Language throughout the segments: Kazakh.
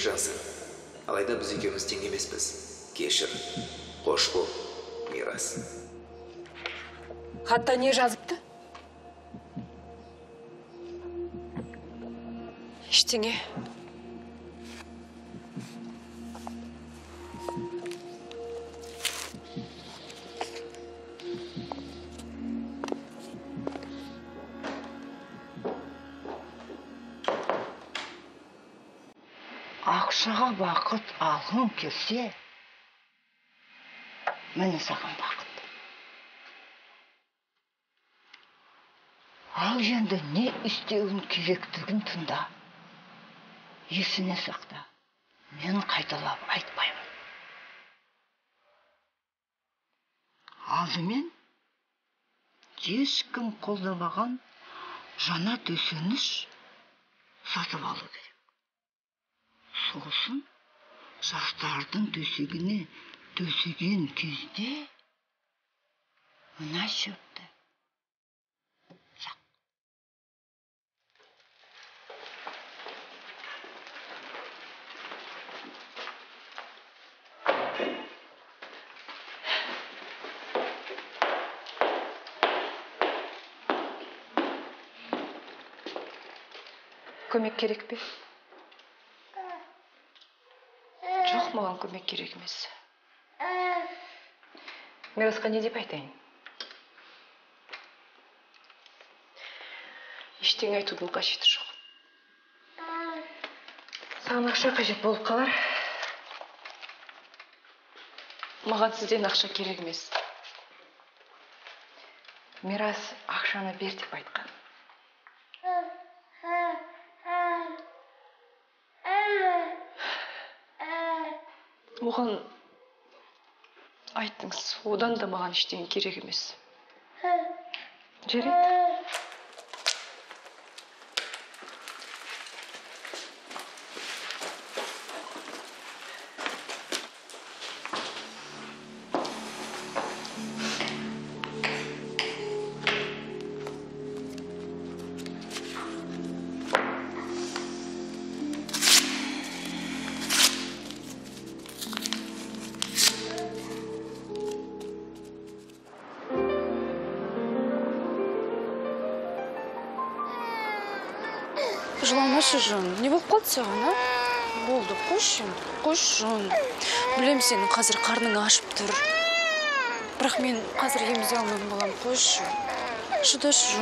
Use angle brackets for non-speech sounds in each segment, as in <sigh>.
жансың алайда біз екеуміз тең емеспіз кешір қош бол мирас. Хатта не жазыпты? Ештеңе бақыт алғың келсе міне саған бақыт. Ал енді не істеуің керектігін тыңда. Есіне сақта. Мен қайталап айтпаймын. Алдымен ешкім қолдамаған жаңа төсеніш сатып алу керек. Сосын жастардың төсегіне төсеген кезде мына шөпті. Көмек керек пе жоқ маған көмек керек емес. Мирасқа не деп айтайын? Ештеңе айтудың қажеті жоқ. Саған ақша қажет болып қалар. Маған сізден ақша керек емес. Мирас ақшаны бер деп айтқан. Оған айттыңыз одан да маған ештеңе керек емес. Жарайды. Жыламашы жан не болып қалды саған а болды қойшы қойшы жан білемін сенің қазір қарның ашып тұр. Бірақ мен қазір емізе алмайтын боламын қойшы шыдашы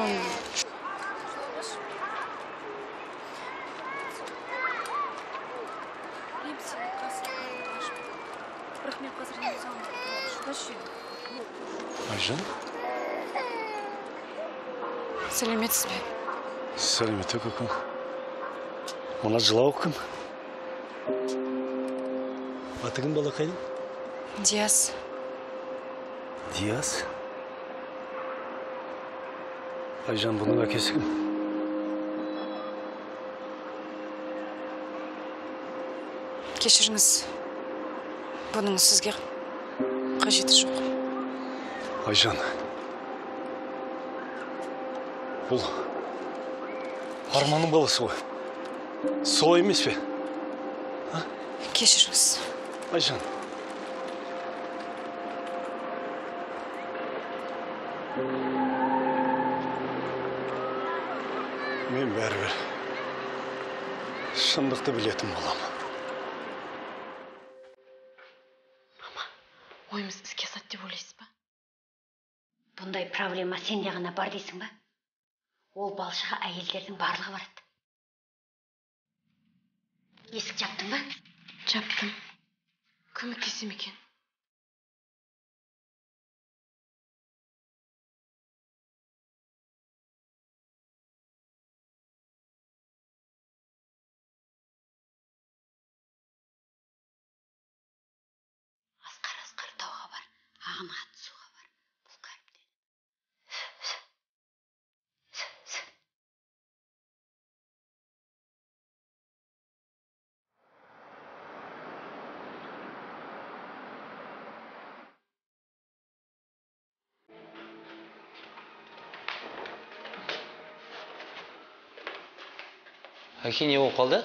шыдашы айжан? Сәлеметсіз бе? Сәлеметті көкем мына жылау кім аты кім балақайдың диас. Диас? Айжан бұның әкесі кім кешіріңіз. Бұның сізге қажеті жоқ. Айжан. Бұл арманның баласы ғой. Солай емес пе кешіріңіз айжан мен бәрібір шындықты білетін боламын ойымыз іске асады деп ойлайсыз ба бұндай проблема сенде ғана бар дейсің ба ол балшыға әйелдердің барлығы барады есік жаптың ба? Жаптым. Көмектесем екен? Асқар асқар тауға бар ағынға суға әке не болып қалды?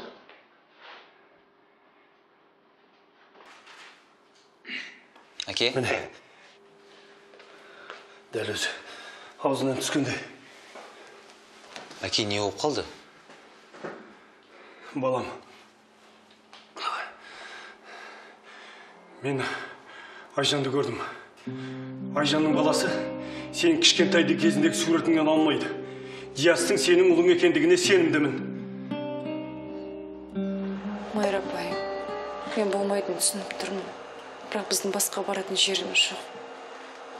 Әке? Міне. Дәл өзі. Аузынан түскендей. Әке не болып қалды? Балам. Мен айжанды көрдім. Айжанның баласы сенің кішкентайдың кезіндегі суретіңнен алмайды. Диастың сенің ұлың екендігіне сенімдімін. Мен болмайтынын түсініп тұрмын. Бірақ біздің басқа баратын жеріміз жоқ.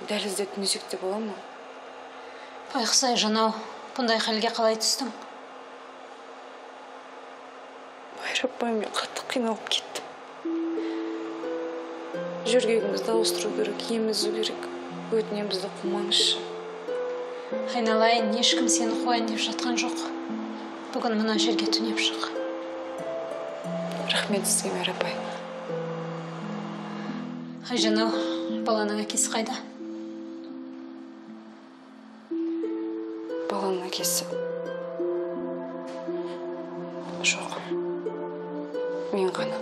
Дәлізде түнесек те бола ма? Байқұс айжан ау бұндай халге қалай түстің? Майра апай мен қатты қиналып кеттім. Жөргегімізді ауыстыру керек емізу керек. Өтінемін бізді қумаңызшы. Айналайын ешкім сені қуайын деп жатқан жоқ. Бүгін мына жерге түнеп шық. Рахмет сізге майра апай айжан ау баланың әкесі қайда? Баланың әкесі. Жоқ. Мен ғана.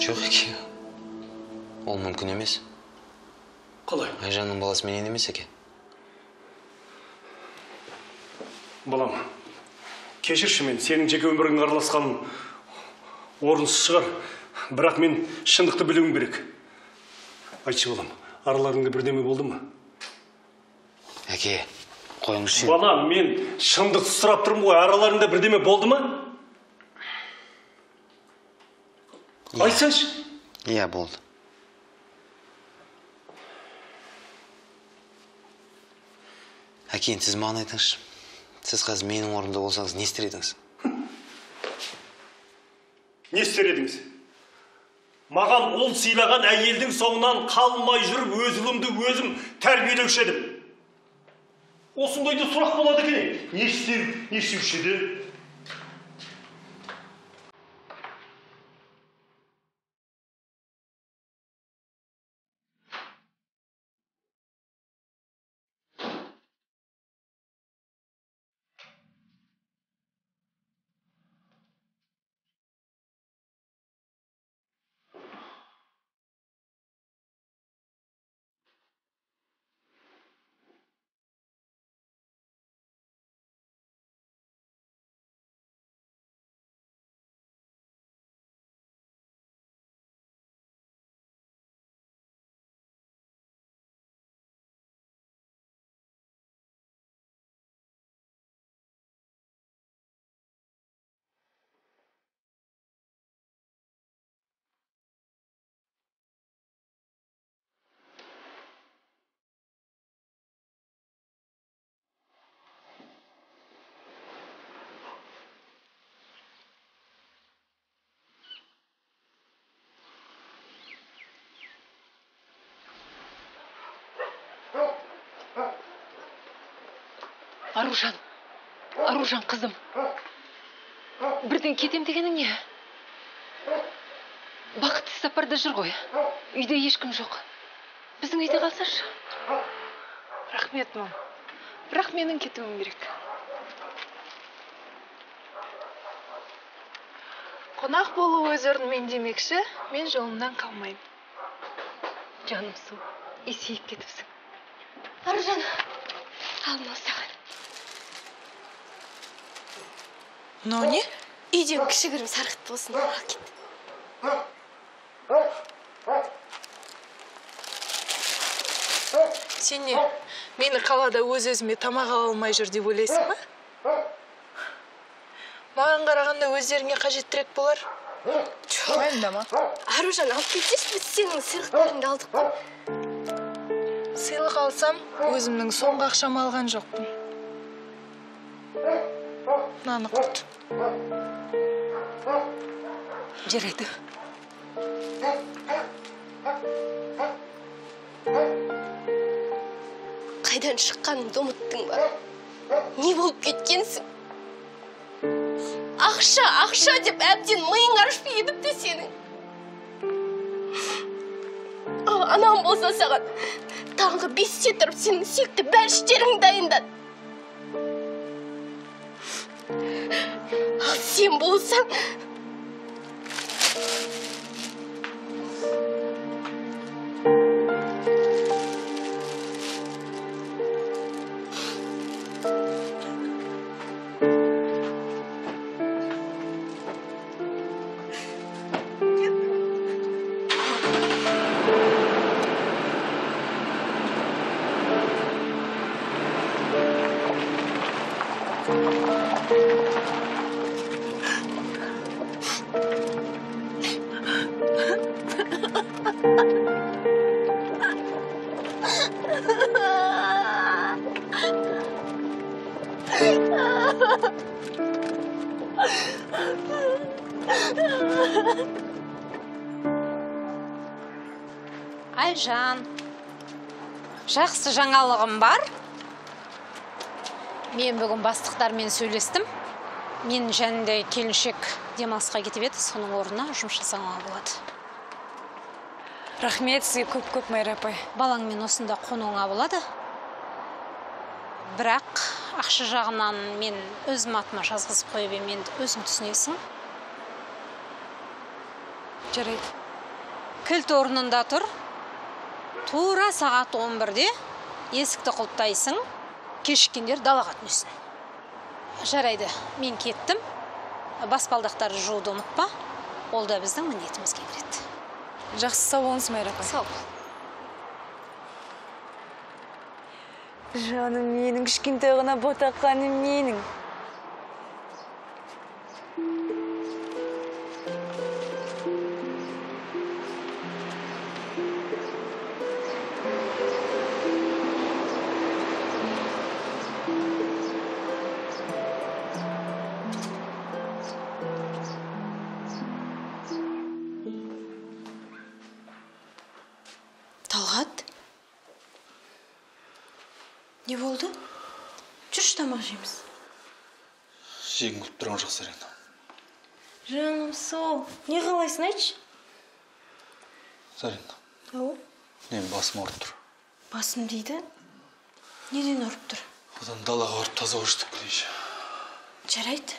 Жоқ әке ол мүмкін емес. Қалай? Айжанның баласы менен емес екен балам кешірші мен. Сенің жеке өміріңе араласқаным орынсыз шығар. Бірақ мен шындықты білуім керек. Айтшы балам араларыңда бірдеме болды ма? Әке қойыңызшы. Балам мен шындықты сұрап тұрмын ғой. Араларыңда бірдеме болды ма? Айтсайшы иә болды. Әке енді сіз маған айтыңызшы. Сіз қазір менің орнымда болсаңыз не істер едіңіз? <laughs> Не істер едіңіз? Маған ұл сыйлаған әйелдің соңынан қалмай жүріп өз ұлымды өзім тәрбиелеуші едім. Осындайда сұрақ болады екен. Не істер не істеуші еді? Аружан. Аружан қызым. Бірден кетем дегенің не? Бақытты сапарда жүр ғой. Үйде ешкім жоқ. Біздің үйде қалсашы. Рахмет мам. Бірақ менің кетуім керек. Қонақ болу өз орнымен демекші мен жолымнан қалмаймын. Жаным су есейіп кетіпсің. Аружан ал мынау саған. Мынау не үйдегі кішігірім сарқыт болсын ал кет сен не мені қалада өз өзіме тамақ ала алмай жүр деп ойлайсың ба? Маған қарағанда өздеріңе қажеттірек болар. Уайымдама аружан алып кетсейші біз сенің сыйлықтарыңды алдық. Қой сыйлық алсам өзімнің соңғы ақшамы алған жоқпын. Құрт жарайды қайдан шыққаныңды ұмыттың ба? Не болып кеткенсің? Ақша ақша деп әбден миың ашып едіпті сенің? Анам болса саған таңғы бесте тұрып сенің сүйікті бәліштеріңді дайындады ал сен болсаң жақсы жаңалығым бар. Мен бүгін бастықтармен сөйлестім. Мен және келіншек демалысқа кетіп еді. Соның орнына жұмыс жасауға болады. Рахмет сізге көп көп майра апай. Балаңмен осында қонуыңа болады. Бірақ ақша жағынан мен өзім атыма жазғызып қойып едім енді өзің түсінесің. Жарайды. Кілт орнында тұр. Тура сағат 11-де есікті құлыптайсың кешіккендер далаға түнесін. Жарайды мен кеттім. Баспалдақтарды жууды ұмытпа ол да біздің міндетімізге кіреді. Жақсы сау болыңыз майра апай сау бол. Жаным менің кішкентай ғана ботақаным менің. Не қалайсың айтшы зарина ау менің басым ауырып тұр басым дейді неден ұрып тұр одан далаға барып таза ауыз тіп келейінші жарайды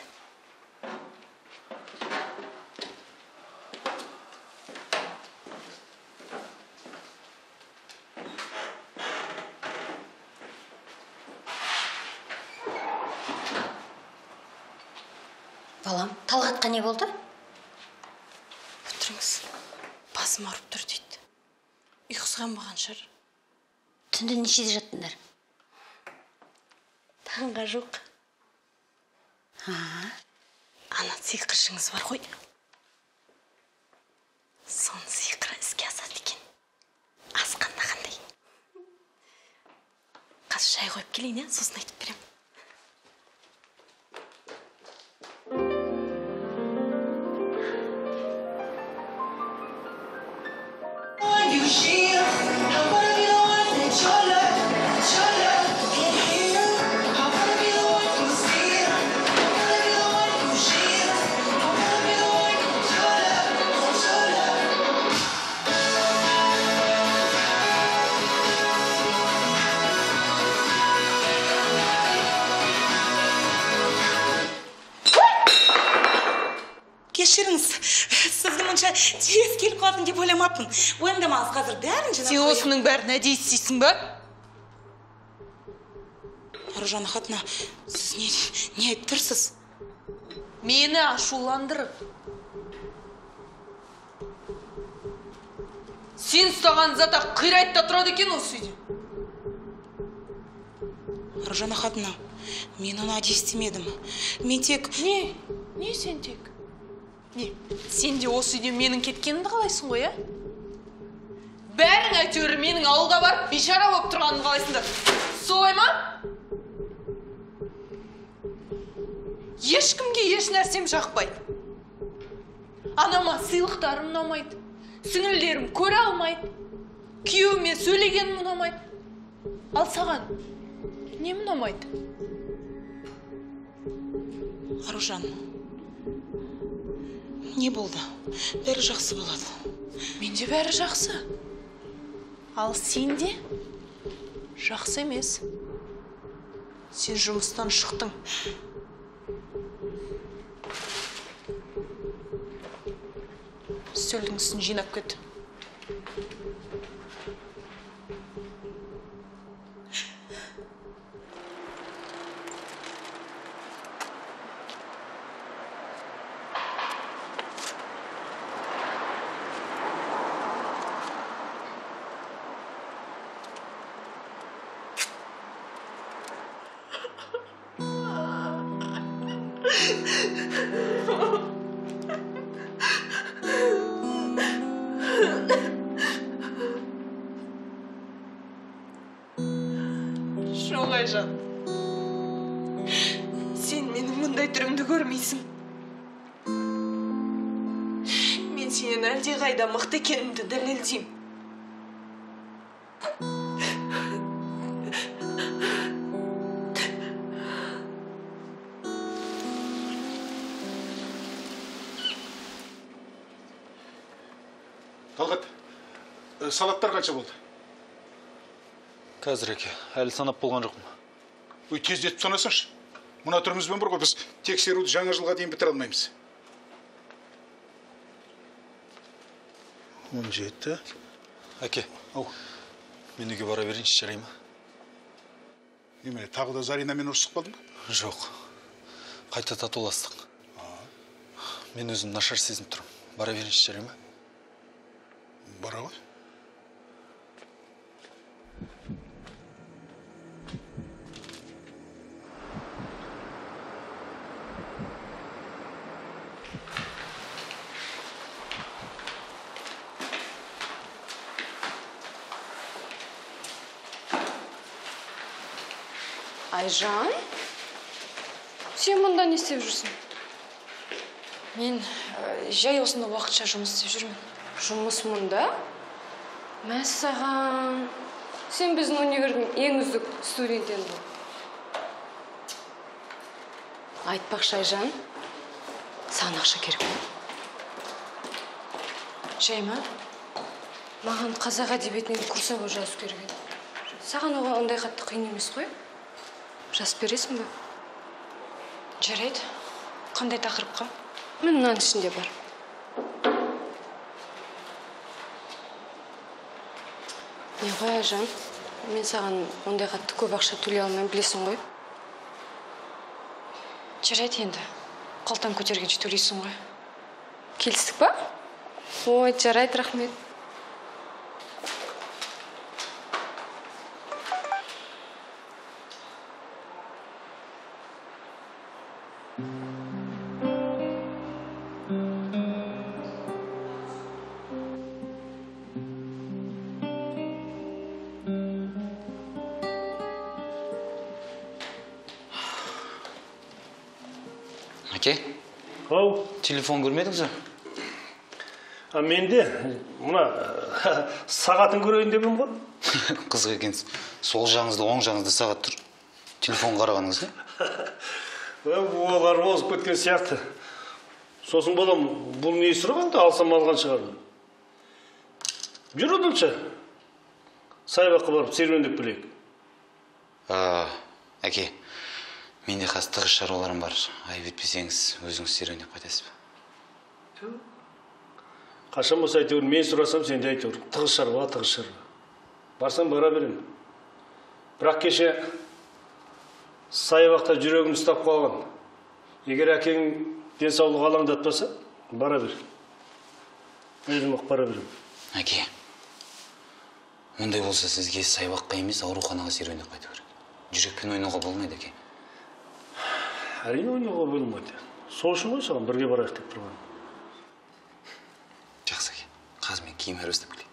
балам талғатқа не болды отырыңыз. Басым ауырып тұр дейді. Ұйқысы қанбаған шығар. Түнде нешеде жаттыңдар? Таңға жоқ ана сиқыршыңыз бар ғой. Соның сиқыры іске асады екен. Асқанда қандай? Қазір шай қойып келейін иә сосын айтып беремін. Тез келіп қалдым деп ойламаппын. Уайымдамаңыз қазір бәрін жинап сен осының бәрін әдейі істейсің ба? Аружан ахатовна сіз не, не айтып тұрсыз? Мені ашуландырып. Сен ұстаған зат ақ қирайды да тұрады екен осы үйде. Аружан ахатовна мен оны әдейі істемедім мен тек не не сен тек? Не сен де осы үйден менің кеткенімді қалайсың ғой иә бәрің әйтеуір менің ауылға барып бейшара болып тұрғанымды қалайсыңдар. Солай ма? Ешкімге еш нәрсем жақпайды. Анама сыйлықтарым ұнамайды сіңілдерім көре алмайды күйеуіме сөйлегенім ұнамайды. Ал саған не ұнамайды? Аружан не болды бәрі жақсы болады. Менде бәрі жақсы. Ал сенде жақсы емес. Сен жұмыстан шықтың. Үстелдің үстін жинап кет. Сенен әлдеқайда мықты екенімді дәлелдеймін. Талғат ә, салаттар қанша болды? Қазір әке әлі санап болған жоқпын. Өй тездетіп санасаңшы мына түрімізбен бір ғой біз тексеруді жаңа жылға дейін бітіре алмаймыз. Он жеті әке ау мен үйге бара берейінші жарай ма немене тағы да заринамен ұрысып қалдың ба жоқ қайта татуластық мен өзім нашар сезініп тұрмын бара берейінші жарай ма бара ғой айжан? Сен мұнда не істеп жүрсің? Мен ә, жай осында уақытша жұмыс істеп жүрмін. Жұмыс мұнда? Мәссаған сен біздің универдің ең үздік студент едің айтпақшы айжан саған ақша керек пе? Жай ма? Маған қазақ әдебиетінен курсовой жазу керек еді. Саған оған ондай қатты қиын емес қой? Жазып бересің бе? Жарайды. Қандай тақырыпқа? Міне мынаның ішінде бар. Не ғой айжан мен саған ондай қатты көп ақша төлей алмаймын білесің ғой. Жарайды енді. Қалтаң көтергенше төлейсің ғой. Келістік па? Ой жарайды рахмет. Телефон көрмедіңіз ба а менде? Мына <laughs> сағатын көрейін деп едім ғой. <laughs> Қызық екенсіз. Сол жағыңызда оң жағыңызда сағат тұр. Телефон қарағаныңыз не <laughs> олар озып кеткен сияқты. Сосын балам бұл не сұрағанды алсам алған шығармын жүр оданша саябаққа барып серуендеп келейік әке менде қазір тығыз шаруаларым бар. Айып етпесеңіз өзіңіз серуендеп қайтасыз ба? Қашан болса әйтеуір мен сұрасам сен де әйтеуір. Тығыз шаруа тығыз шаруа барсам бара беремін бірақ кеше саябақта жүрегім ұстап қалған. Егер әкең денсаулығы алаңдатпаса бара бер. Өзім ақ бара беремін әке ондай болса сізге саябаққа емес ауруханаға серуендеп қайту керек. Жүрекпен ойнауға болмайды әке. Әрине ойнауға болмайды. Сол үшін ғой саған бірге барайық деп тұрғаным қазір мен киім айырбастап келейін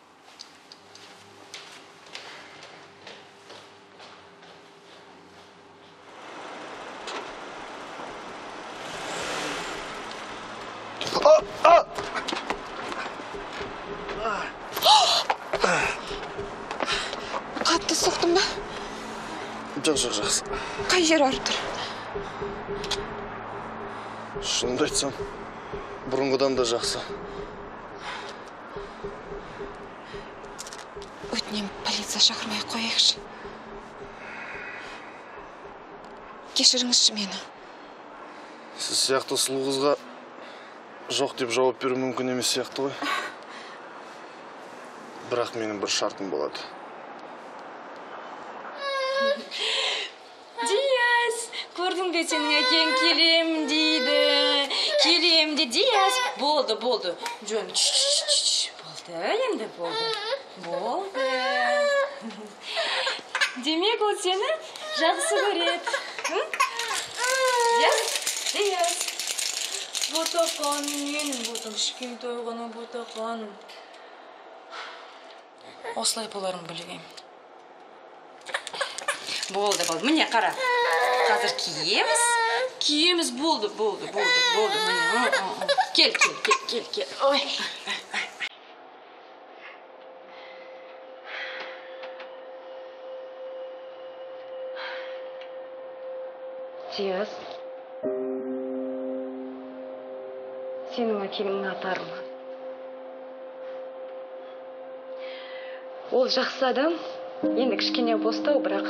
қатты соқтың ба жоқ жоқ жақсы қай жері ауырып тұр шынымды айтсам бұрынғыдан да жақсы шақырмай ақ қояйықшы. Кешіріңізші мені. Сіз сияқты сұлу қызға жоқ деп жауап беру мүмкін емес сияқты ғой. Бірақ менің бір шартым болады. Диас көрдің бе сенің әкең келем дейді. Келем де диас. Болды болды. Жөн болды енді болды. Болды. Демек ол сені жақсы көреді. 응? диас диас ботақан менің ботам кішкентай ғана ботақан осылай боларын білгем болды болды. Міне қара. Қазір киеміз. Киеміз болды болды болды болды. Міне кел кел кел кел кел. Ой. Диас сенің әкеңнің аты арман ол жақсы адам. Енді кішкене бостау бірақ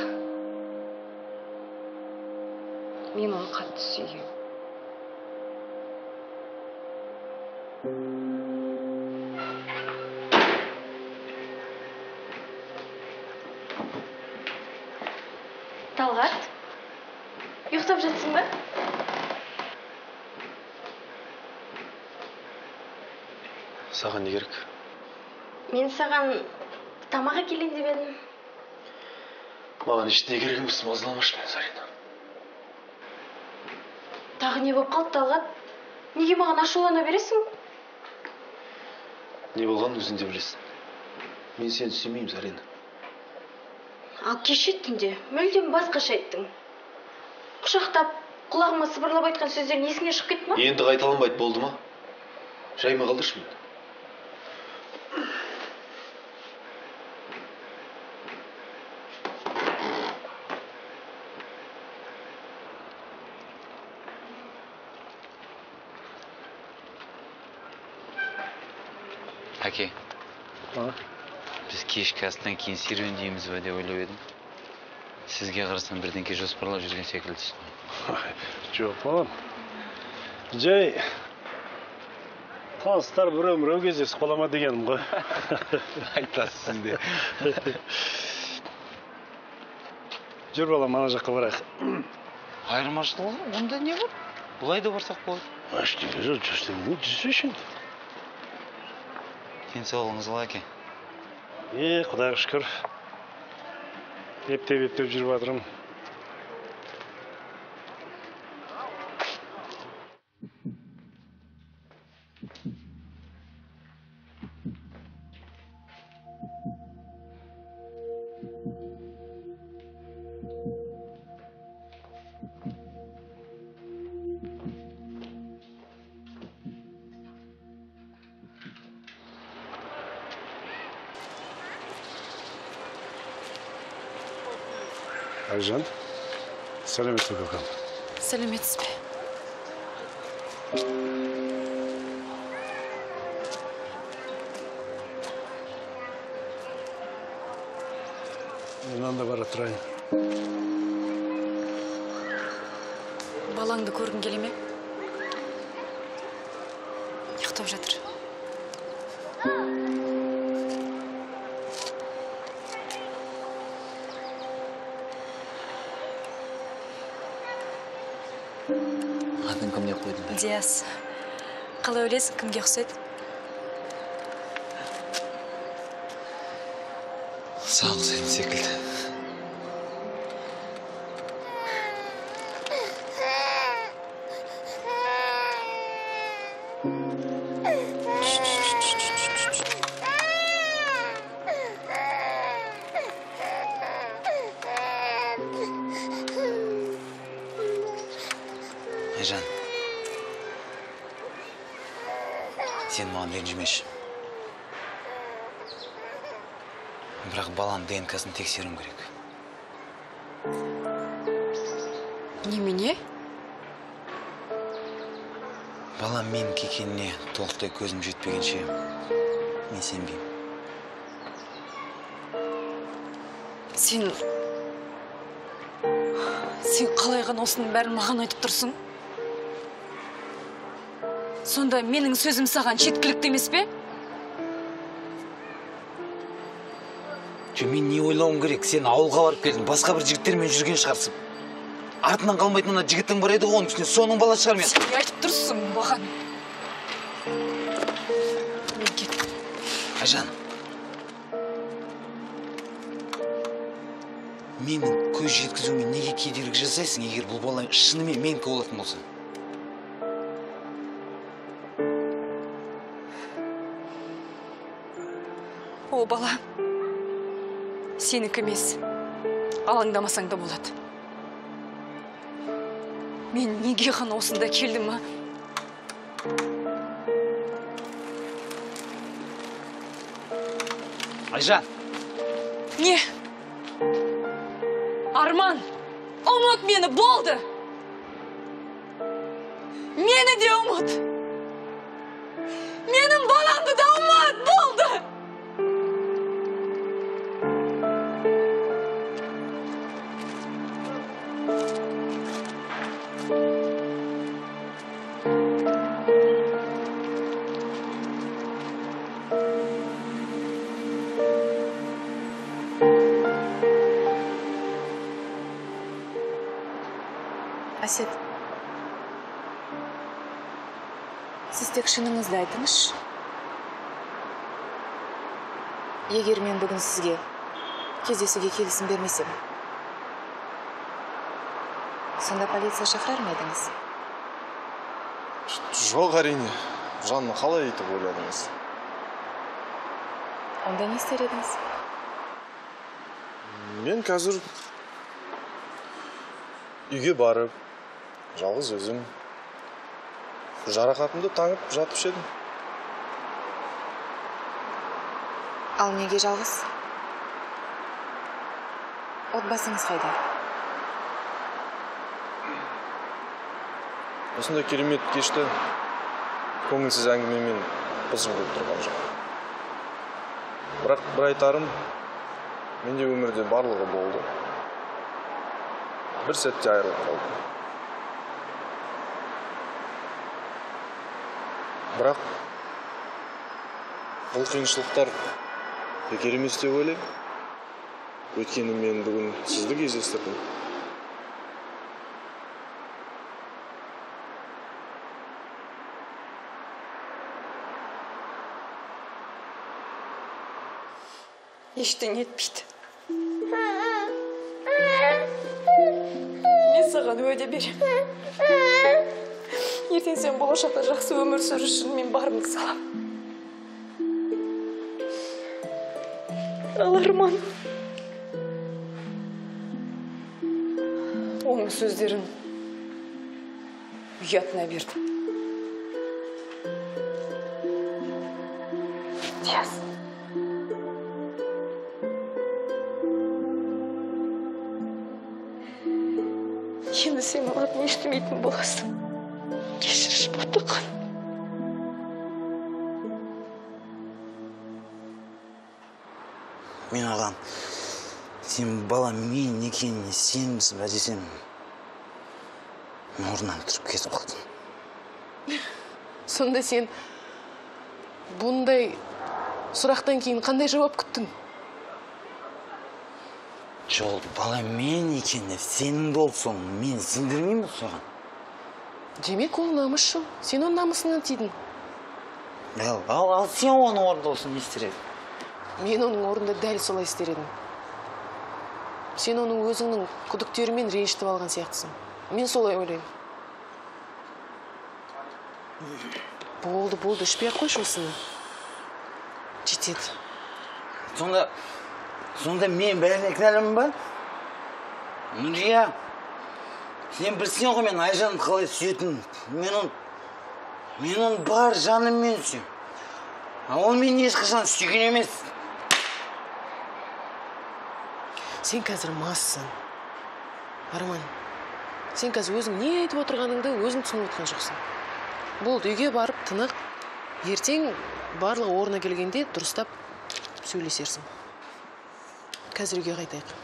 мен оны қатты сүйгем саған тамақ әкелейін деп едім. Маған ештеңе керек емес мазаламашы мені зарина. Тағы не болып қалды талғат неге маған ашулана бересің? Не болғанын өзің де білесің. Мен сені сүймеймін зарина. Ал кеше түнде мүлдем басқаша айттың. Құшақтап құлағыма сыбырлап айтқан сөздерің есіңнен шығып кетті ма? Енді қайталанбайды болды ма? Жайма қалдыршы мені. Біз кешкі астан кейін серуендейміз ба деп ойлап едім сізге қарасам бірдеңке жоспарлап жүрген секілдісіз жоқ балам жай таныстар біреу міреу кездесіп қала ма дегенім ғой айтасың де жүр балам ана жаққа барайық айырмашылығы онда не бар былай да барсақ болады ештеңе жоқ ештеңе жүрсейші енді денсаулығыңыз қалай әке. Е құдайға шүкір. Ептеп ептеп жүріп жатырмын. Айжан сәлеметсіз бе көкем сәлеметсіз бе мен анда бара тұрайын балаңды көргің келе ме ұйықтап жатыр диас. Қалай ойлайсың кімге ұқсайды? Саған ұқсайтын секілді. Днксын тексеруім керек. Немене балам менікі екеніне толықтай көзім жетпегенше мен сенбеймін. Сен сен қалай ғана осының бәрін маған айтып тұрсың? Сонда менің сөзім саған жеткілікті емес пе? Мен не ойлауым керек. Сен ауылға барып келдің басқа бір жігіттермен жүрген шығарсың. Артынан қалмайтын ана жігітің бар еді ғой оның үстіне соның баласы шығар мен. Не айтып тұрсың маған? Мен кеттім. Айжан. Менің көз жеткізуіме неге кедергі жасайсың? Егер бұл бала шынымен менікі болатын болса. Ол бала. Сенікі емес алаңдамасаң да болады. Мен неге ғана осында келдім а? Айжан не? Арман ұмыт мені болды! Мені де ұмыт әсет сіз тек шыныңызды айтыңызшы егер мен бүгін сізге кездесуге келісім бермесем сонда полиция шақырар ма едіңіз? Жоқ әрине. Жанна қалай өйтіп ойладыңыз? Онда не істер едіңіз? Мен қазір үйге барып жалғыз өзім жарақатымды таңып жатушы едім. Ал неге жалғыз? Отбасыңыз қайда? Осындай керемет кешті көңілсіз әңгімемен бұзғым келіп тұрған жоқ бірақ бір айтарым менде өмірде барлығы болды. бір сәтте айырылып қалдым. Бірақ бұл қиыншылықтар бекер емес деп ойлаймын. Өйткені мен бүгін сізді кездестірдім. Ештеңе етпейді. Мен саған уәде беремін. Ертең сен болашақта жақсы өмір сүру үшін мен барымды саламын ал арман. Оның сөздерін ұятына берді екеніне сенімсің ба десем орнынан тұрып кетіп қалдым сонда сен бұндай сұрақтан кейін қандай жауап күттің? Жол бала мен екеніне сенім болды соң мен сендірмеймін соған демек ол намысшыл сен оның намысына тидің ал, ал, ал сен оның орнында болсаң не істер едің? Мен оның орнында дәл солай істер едім. Сен оның өзіңнің күдіктерімен ренжітіп алған сияқтысың. Мен солай ойлаймын. Болды болды ішпей ақ қойшы осыны. Жетеді. Сонда сонда мен бәріне кінәлімін ба? Нұрия сен білсің ғой мен айжанды қалай сүйетінімді мен оны мен оны бар жаныммен сүйемін. А ол мені ешқашан сүйген емес. сен қазір массың. Арман сен қазір өзің не айтып отырғаныңды өзің түсініп отырған жоқсың. Болды үйге барып тынық. Ертең барлығы орнына келгенде дұрыстап сөйлесерсің. Қазір үйге қайтайық.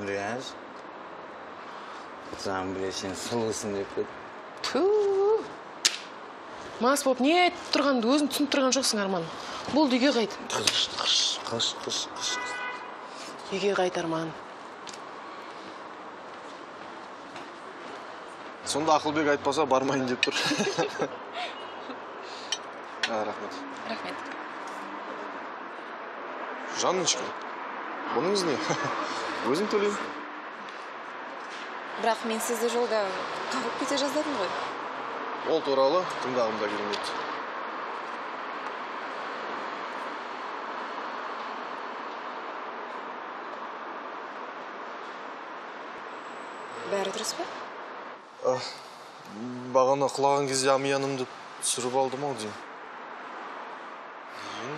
Нұрияз жаңа біле сен сұлусың деп пе? Ту! Мас болып не айтып тұрғаныңды өзің түсініп тұрған жоқсың арман болды үйге қайт. Қыш қыш қыш қыш қыш. Үйге қайт арман. Сонда ақылбек айтпаса бармайын деп тұр. <laughs> Рахмет. Рахмет. Жанночка бұныңыз не <laughs> өзім төлеймін бірақ мен сізді жолда қағып кете жаздадым ғой. Ол туралы тыңдағым да келмейді. Бәрі дұрыс па? Бағана құлаған кезде амиянымды түсіріп алдым ау деймін. Не?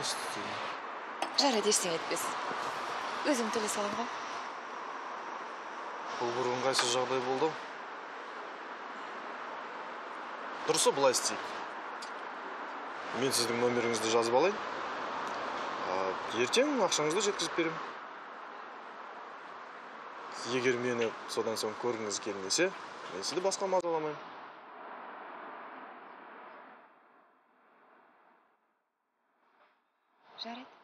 Жарайды ештеңе етпес өзім төлей саламын ғой бұл бір ыңғайсыз жағдай болды? Дұрысы былай істейік? Мен сіздің номеріңізді жазып алайын. Ертең ақшаңызды жеткізіп беремін. Егер мені содан соң көргіңіз келмесе мен сізді басқа мазаламаймын. Жарайды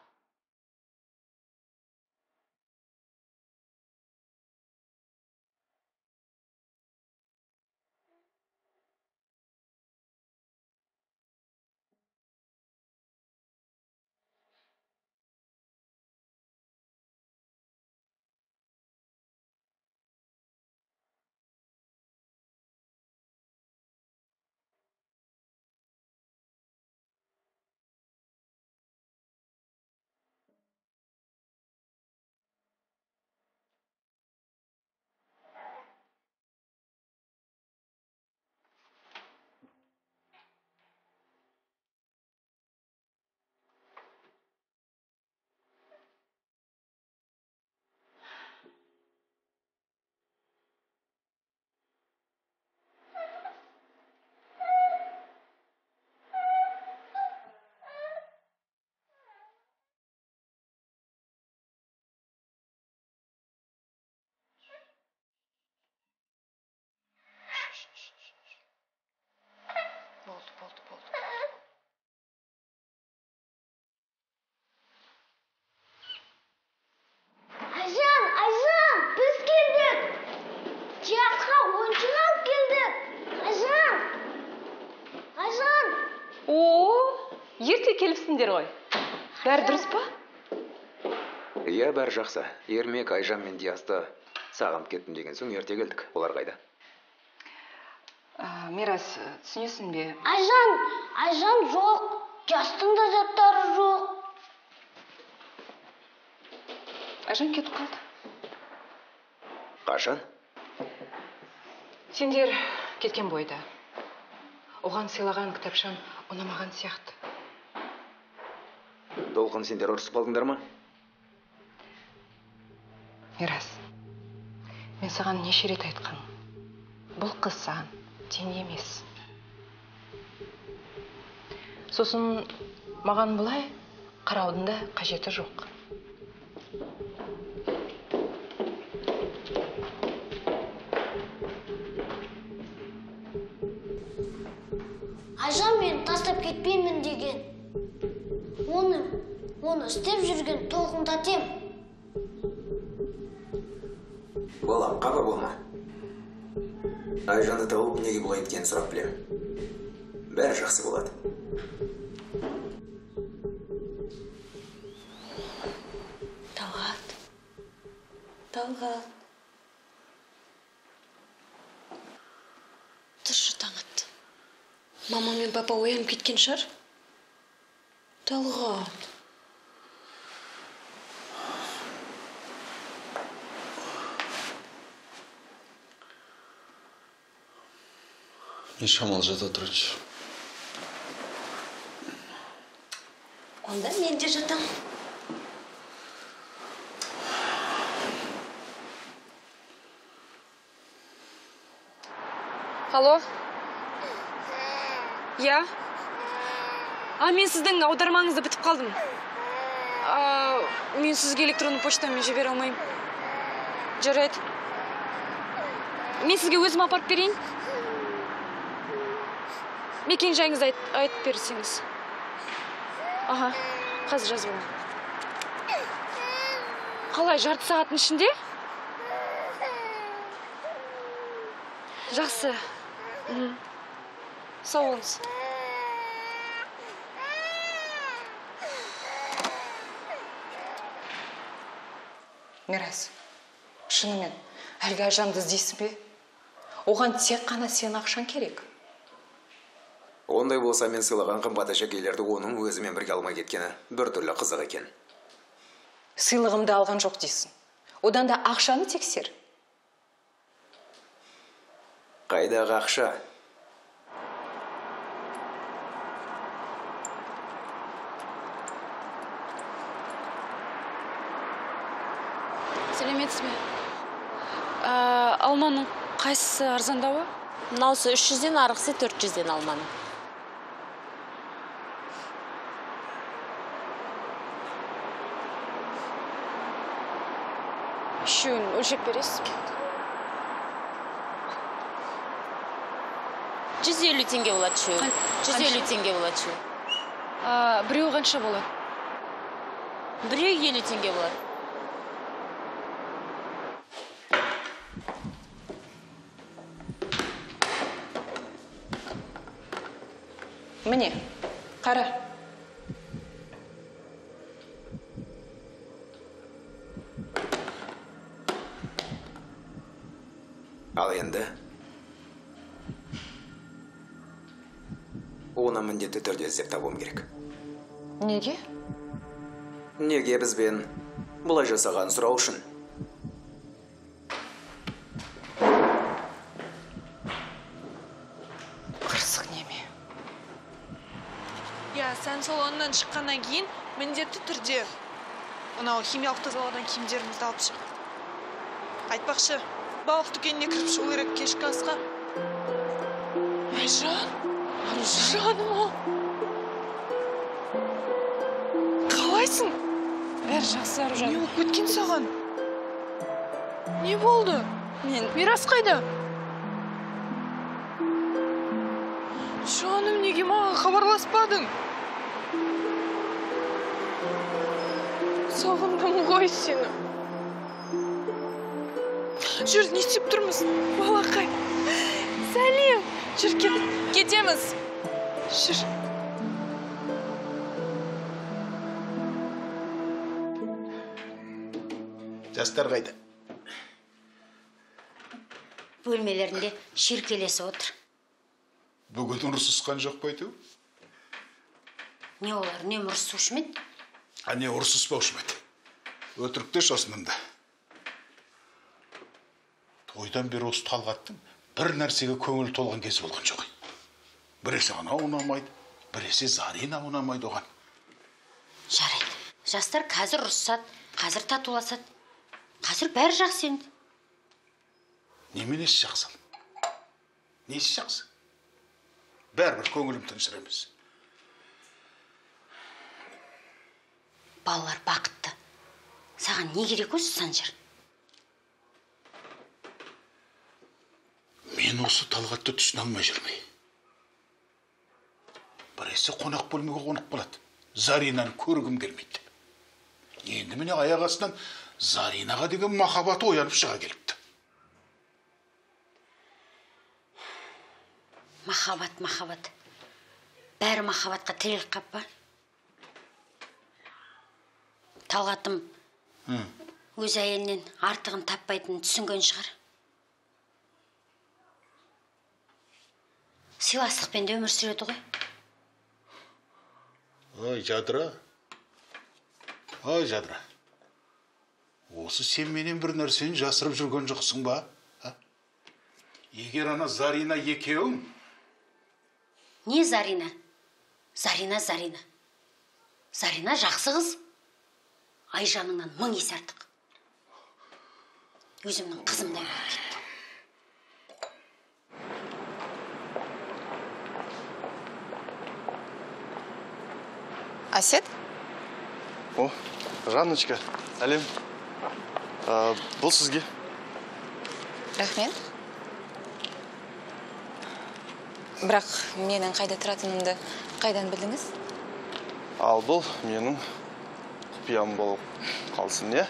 болды болды болды Айжан, Айжан, біз келдік. Театрға ойыншық алып келдік. Айжан, Айжан. о келіпсіңдер ғой? Бәрі дұрыс па? Иә бәрі жақсы. Ермек айжан мен диасты сағынып кеттім деген соң ерте келдік. Олар қайда? Мирас түсінесің бе? Айжан, Айжан жоқ. Жастың да заттары жоқ. айжан кетіп қалды. Қашан? Сендер кеткен бойда. Оған сыйлаған кітапшаң ұнамаған сияқты. Толқын сендер ұрысып қалдыңдар ма? Мирас мен саған неше рет айтқан бұл қыз саған тең емес. Сосын маған бұлай қараудың да қажеті жоқ. Айжан мені тастап кетпеймін деген. Оны, істеп жүрген толқындатем. балам қапа болма. Айжанды тауып неге бұлай еткенін сұрап білемін бәрі жақсы болады. Талғат. Талғат. Тұршы таң атты мама мен папа оянып кеткен шығар. Талғат. Мен шамалы жата тұрайыншы онда мен де жатам алло? Иә а мен сіздің аудармаңызды бітіп қалдым. А, мен сізге электронды почтамен жібере алмаймын. Жарайды. Мен сізге өзім апарып берейін. Мекен жайыңызды айт, айтып берсеңіз аха қазір жазып аламын қалай жарты сағаттың ішінде жақсы мхм. сау болыңыз мирас шынымен әлгі айжанды іздейсің бе? Оған тек қана сенің ақшаң керек. Ондай болса мен сыйлаған қымбат әшекейлерді оның өзімен бірге алмай кеткені біртүрлі қызық екен. Сыйлығымды алған жоқ дейсің. Одан да ақшаны тексер. Қайдағы ақша? Сәлеметсіз бе? Ә, алманың қайсысы арзандауы? Мынаусы үш жүзден арғысы төрт жүзден алманың. Бе жүз елу теңге болады үшеуі жүз елу теңге болады үшеуі біреуі қанша болады біреуі елу теңге болады міне қара енді оны міндетті түрде іздеп табуым керек неге неге бізбен бұлай жасаған сұрау үшін қырсық неме иә сән салонынан шыққаннан кейін міндетті түрде мынау химиялық тазалаудан киімдерімізді алып шық айтпақшы балық дүкеніне кіріп шығу керек кешкі асқа айжан. Жаным ау. Қалайсың? Бәрі жақсы аружан. Не болып кеткен саған? Не болды? Мен мирас қайда? Жаным неге маған хабарласпадың? Сағындым ғой сені. Жүр не істеп тұрмыз? Балақай. Сәлем. Жүр кет. Кетеміз. Жүр. Жастар қайда? Бөлмелерінде шүйіркелесіп отыр. Бүгін ұрсысқан жоқ па әйтеуір не олар үнемі ұрысушы ма еді а не ұрсыспаушы ма еді өтірік деші осынымда тойдан бері осы талғаттың бір нәрсеге көңілі толған кезі болған жоқ. Біресе анау ұнамайды біресе зарина ұнамайды оған. Жарайды. Жастар қазір ұрысады қазір татуласады қазір бәрі жақсы енді. Немене несі жақсы? Несі жақсы? Бәрібір көңілім тыншыр емес. Балалар бақытты. Саған не керек өзі санжар? Мен осы талғатты түсіне алмай жүрмей. Біресе қонақ бөлмеге қонақ болады. Заринаны көргім келмейді. Енді міне аяқ астынан заринаға деген махаббаты оянып шыға келіпті. Махаббат махаббат. Бәрі махаббатқа тіреліп қап па? Талғатым өз әйелінен артығын таппайтынын түсінген шығар. Сыйластықпен де өмір сүреді ғой. Ой жадыра. Ой жадыра. Осы сен менен бір нәрсені жасырып жүрген жоқсың ба а? егер ана зарина екеуің? Не зарина? Зарина зарина. Зарина жақсы қыз. Айжаныңнан мың есе артық. Өзімнің қызымдай болып кетті әсет о жанночка сәлем ә, бұл сізге рахмет. Бірақ менің қайда тұратынымды қайдан білдіңіз? Ал бұл менің құпиям болып қалсын иә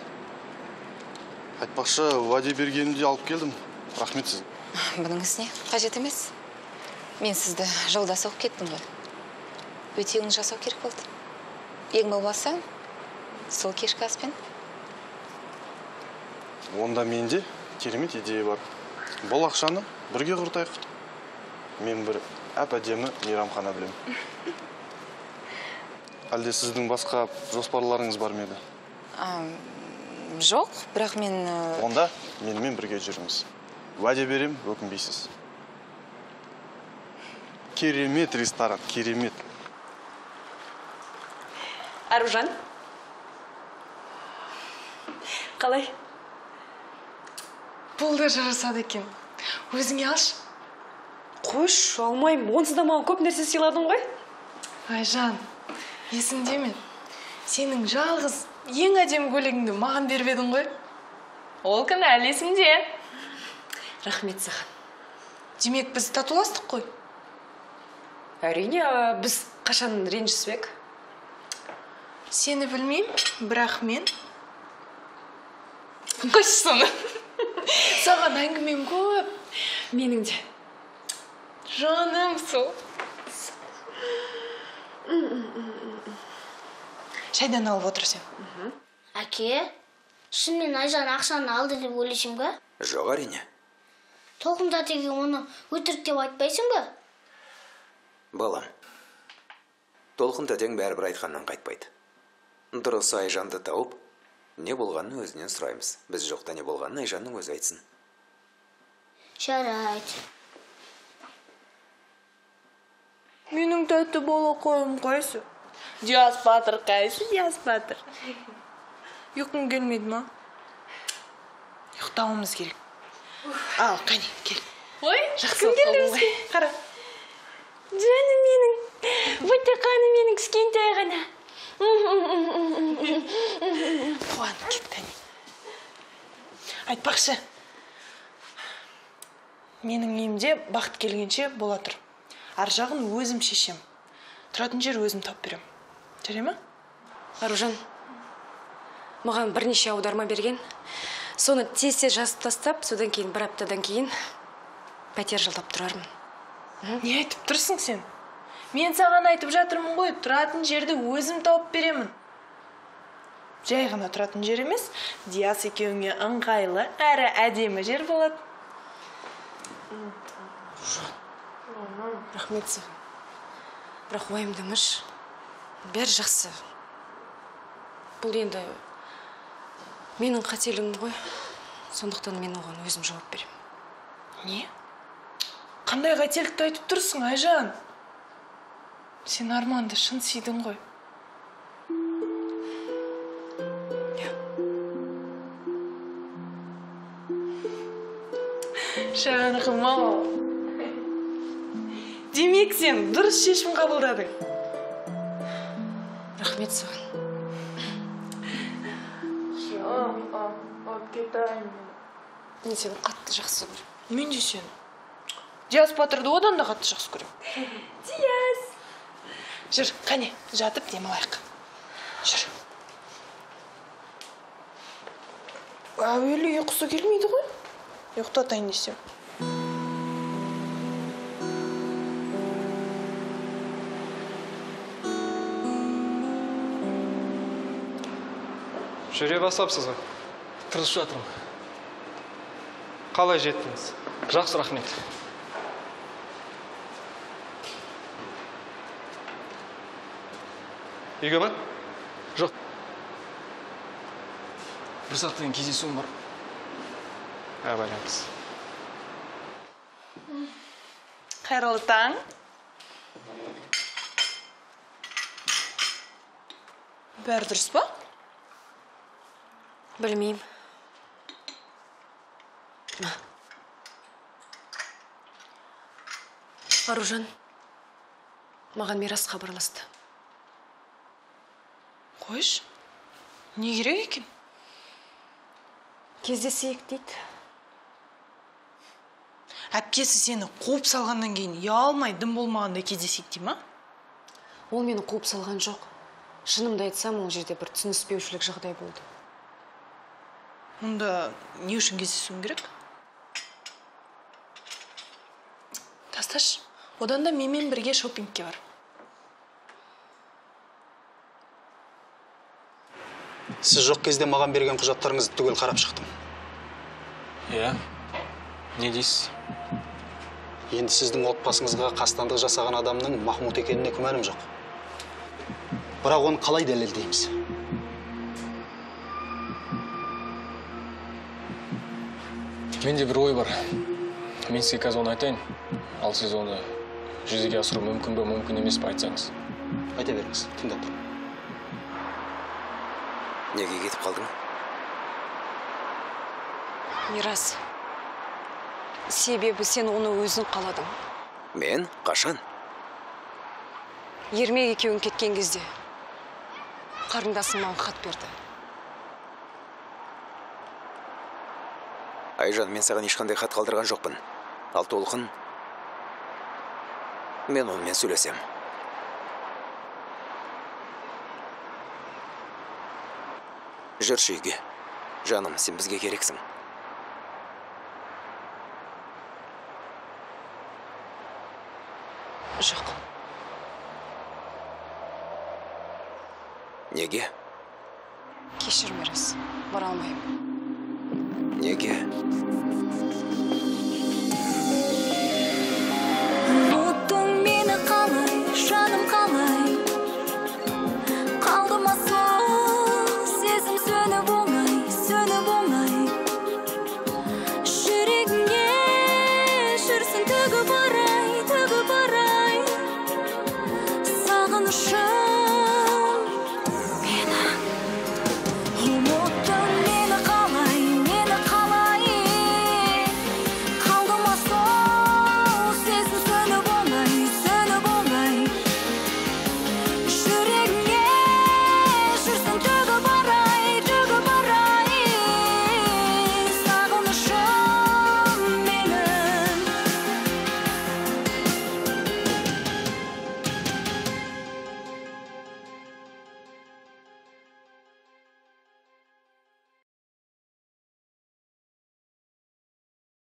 айтпақшы уәде бергенімде алып келдім. Рахмет сізге. Бұның ісіне қажет емес. Мен сізді жолдас оқып кеттім ғой. Өтеуін жасау керек болды. Ең болмаса сол кешкі аспен онда менде керемет идея бар. Бұл ақшаны бірге құртайық. Мен бір әп әдемі мейрамхана білемін. <laughs> Әлде сіздің басқа жоспарларыңыз бар ма еді? А, жоқ бірақ мен ә, онда менімен бірге жүріңіз. Уәде берем өкінбейсіз. Керемет ресторан керемет. Аружан? Қалай? Бұл да жарасады екен. Өзіңе алшы. Қойшы алмаймын. Онсыз да маған көп нәрсе сыйладың ғой. Айжан есіңде ме? Сенің жалғыз ең әдемі көйлегіңді маған беріп едің ғой. Ол күні әлі есімде. Рахмет саған демек біз татуластық қой. Әрине біз қашан ренжіспек? Сені білмеймін бірақ мен қойшы соны саған әңгімем көп. Менің де. Жаным сол. Шайдан алып отыр сен. Әке шынымен айжан ақшаны алды деп ойлайсың ба? Жоқ әрине. Толқын тәтеге оны өтірік деп айтпайсың ба? Балам толқын тәтең бәрібір айтқаннан қайтпайды. Дұрыс айжанды тауып. Не болғанын өзінен сұраймыз. Біз жоқта не болғанын айжанның өзі айтсын. Жарайды. Менің тәтті балақайым қайсы? Диас батыр қайсы диас батыр? Ұйқың келмеді ма? Ұйықтауымыз керек. Ал қане кел. Ой жақсы кім келді бізге? қара. Жаным менің ботақаны менің кішкентай ғана. Қуанып кетті айтпақшы менің үйімде бақыт келгенше бола тұр. Ар жағын өзім шешем. Тұратын жер өзім тауып беремін жарай ма? Аружан маған бірнеше аударма берген. Соны тез тез жазып тастап содан кейін бір аптадан кейін пәтер жалдап тұрармын. Не айтып тұрсың сен? Мен саған айтып жатырмын ғой тұратын жерді өзім тауып беремін. Жай ғана тұратын жер емес диас екеуіңе ыңғайлы әрі әдемі жер болады. Рахмет саған. Бірақ уайымдамашы бәрі жақсы. Бұл енді менің қателігім ғой. Сондықтан мен оған өзім жауап беремін. Не? Қандай қателікті айтып тұрсың айжан? Сен арманды шын сүйдің ғой. Шарығым ау. Демек сен дұрыс шешім қабылдадың. Рахмет саған мен. Сені қатты жақсы көремін. Мен де сені. Диас батырды одан да қатты жақсы көремін. Жүр қане жатып демалайық. Жүр. Әуелі ұйқысы келмейді ғой. Ұйықтатайын десем жүре бастапсыз ғой тырысып жатырмын. Қалай жеттіңіз? Жақсы рахмет. Үйге ма жоқ. Бір сағаттан кейін кездесуім бар. Ә байланыс. Қайырлы таң. Бәрі дұрыс па? Білмеймін. Аружан маған мирас хабарласты қойшы. Не керек екен? Кездесейік дейді. Әпкесі сені қуып салғаннан кейін ұялмай дым болмағандай кездесейік дей ма ол мені қуып салған жоқ. Шынымды айтсам ол жерде бір түсініспеушілік жағдай болды. Мұнда не үшін кездесуім керек? Тасташы одан да менімен бірге шопингке бар. Сіз жоқ кезде маған берген құжаттарыңызды түгел қарап шықтым. Иә. Не дейсіз? Енді сіздің отбасыңызға қастандық жасаған адамның махмұт екеніне күмәнім жоқ. Бірақ оны қалай дәлелдейміз? Менде бір ой бар. Мен сізге қазір оны айтайын. Ал сіз оны жүзеге асыру мүмкін бе мүмкін емес пе айтсаңыз. Айта беріңіз тыңдап тұрмын. Неге кетіп қалдың? Мирас себебі сен оны өзің қаладың. Мен? Қашан? Ермек екеуің кеткен кезде қарындасым маған хат берді. Айжан мен саған ешқандай хат қалдырған жоқпын. Ал толқын? Мен онымен сөйлесем. Жүрші үйге жаным сен бізге керексің. Жоқ. Неге? Кешір мирас бара алмаймын. Неге?